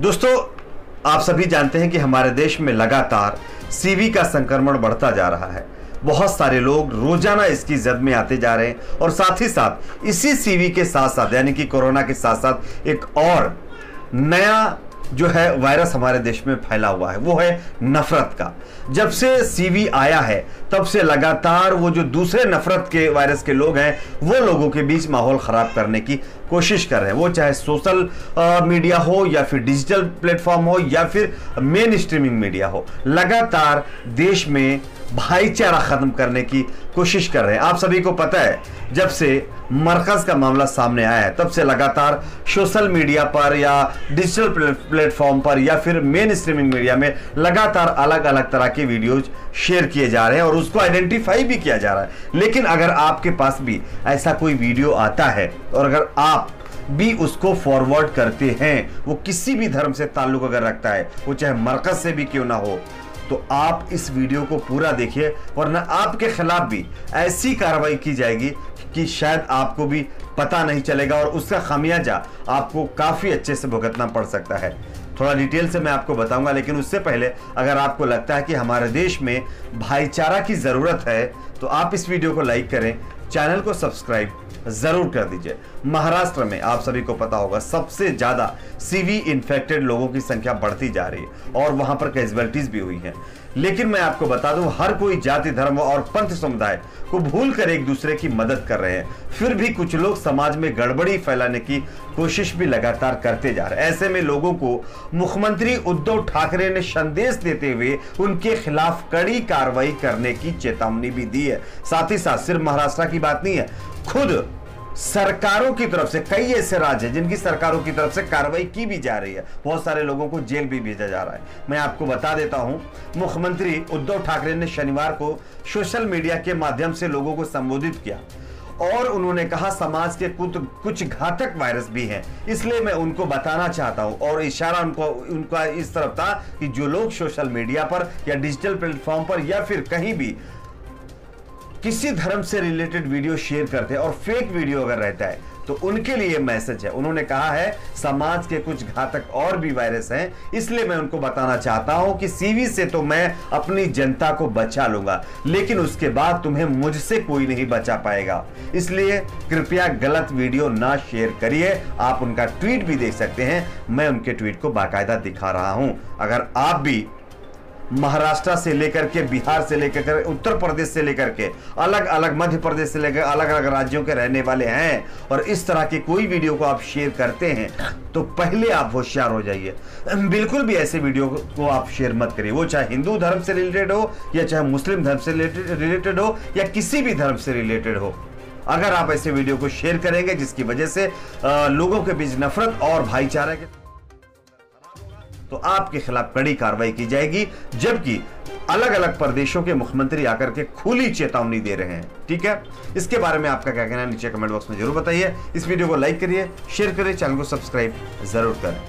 दोस्तों, आप सभी जानते हैं कि हमारे देश में लगातार सीवी का संक्रमण बढ़ता जा रहा है। बहुत सारे लोग रोज़ाना इसकी जद में आते जा रहे हैं और साथ ही साथ इसी सीवी के साथ साथ, यानी कि कोरोना के साथ साथ एक और नया जो है वायरस हमारे देश में फैला हुआ है, वो है नफरत का। जब से सीवी आया है, तब से लगातार वो जो दूसरे नफरत के वायरस के लोग हैं, वो लोगों के बीच माहौल ख़राब करने की कोशिश कर रहे हैं। वो चाहे सोशल मीडिया हो या फिर डिजिटल प्लेटफॉर्म हो या फिर मेन स्ट्रीमिंग मीडिया हो, लगातार देश में भाईचारा खत्म करने की कोशिश कर रहे हैं। आप सभी को पता है, जब से मरकज का मामला सामने आया है, तब से लगातार सोशल मीडिया पर या डिजिटल प्लेटफॉर्म पर या फिर मेन स्ट्रीमिंग मीडिया में लगातार अलग अलग तरह के वीडियोज़ शेयर किए जा रहे हैं और उसको आइडेंटिफाई भी किया जा रहा है। लेकिन अगर आपके पास भी ऐसा कोई वीडियो आता है और अगर आप भी उसको फॉरवर्ड करते हैं। वो किसी भी धर्म से ताल्लुक अगर रखता है, वो चाहे मरकज से भी क्यों ना हो तो आप इस वीडियो को पूरा देखिए, वरना आपके खिलाफ भी ऐसी कार्रवाई की जाएगी कि शायद आपको भी पता नहीं चलेगा और उसका खामियाजा आपको काफ़ी अच्छे से भुगतना पड़ सकता है। थोड़ा डिटेल से मैं आपको बताऊँगा, लेकिन उससे पहले अगर आपको लगता है कि हमारे देश में भाईचारा की ज़रूरत है तो आप इस वीडियो को लाइक करें, चैनल को सब्सक्राइब ज़रूर कर दीजिए। महाराष्ट्र में आप सभी को पता होगा, सबसे ज़्यादा सीवी इन्फेक्टेड लोगों की संख्या बढ़ती जा रही है और वहाँ पर कैजुअलिटीज भी हुई हैं। लेकिन मैं आपको बता दूँ, हर कोई जाति, धर्म और पंथ समुदाय को भूल कर एक दूसरे की मदद कर रहे हैं। फिर भी कुछ लोग समाज में गड़बड़ी फैलाने की कोशिश भी लगातार करते जा रहे हैं। ऐसे में लोगों को मुख्यमंत्री उद्धव ठाकरे ने संदेश देते हुए उनके खिलाफ कड़ी कार्रवाई करने की चेतावनी भी दी है। साथ ही साथ सिर्फ़ महाराष्ट्र की बात नहीं है, खुद सरकारों की तरफ़ से, कई ऐसे राज्य हैं जिनकी सरकारों की तरफ़ से कार्रवाई की भी जा रही है। बहुत सारे लोगों को जेल भी भेजा जा रहा है। मैं आपको बता देता हूँ, मुख्यमंत्री उद्धव ठाकरे ने शनिवार को सोशल मीडिया के माध्यम से लोगों को संबोधित किया और उन्होंने कहा, समाज के कुछ कुछ घातक वायरस भी हैं। इसलिए मैं उनको बताना चाहता हूँ और इशारा उनको, उनका इस तरफ़ था कि जो लोग सोशल मीडिया पर या डिजिटल प्लेटफॉर्म पर या फिर कहीं भी किसी धर्म से रिलेटेड वीडियो शेयर करते हैं और फेक वीडियो अगर रहता है तो उनके लिए मैसेज है। उन्होंने कहा है, समाज के कुछ घातक और भी वायरस हैं, इसलिए मैं उनको बताना चाहता हूँ कि सीवी से तो मैं अपनी जनता को बचा लूँगा, लेकिन उसके बाद तुम्हें मुझसे कोई नहीं बचा पाएगा। इसलिए कृपया गलत वीडियो ना शेयर करिए। आप उनका ट्वीट भी देख सकते हैं। मैं उनके ट्वीट को बाकायदा दिखा रहा हूँ। अगर आप भी महाराष्ट्र से लेकर के, बिहार से लेकर के, उत्तर प्रदेश से लेकर के, अलग अलग मध्य प्रदेश से लेकर अलग अलग राज्यों के रहने वाले हैं। और इस तरह के कोई वीडियो को आप शेयर करते हैं तो पहले आप होशियार हो जाइए। बिल्कुल भी ऐसे वीडियो को आप शेयर मत करिए। वो चाहे हिंदू धर्म से रिलेटेड हो, या चाहे मुस्लिम धर्म से रिलेटेड हो, या किसी भी धर्म से रिलेटेड हो। अगर आप ऐसे वीडियो को शेयर करेंगे, जिसकी वजह से लोगों के बीच नफरत और भाईचारा के तो आपके खिलाफ कड़ी कार्रवाई की जाएगी, जबकि अलग अलग प्रदेशों के मुख्यमंत्री आकर के खुली चेतावनी दे रहे हैं। ठीक है? इसके बारे में आपका क्या कहना है, नीचे कमेंट बॉक्स में ज़रूर बताइए। इस वीडियो को लाइक करिए, शेयर करिए, चैनल को सब्सक्राइब ज़रूर करें।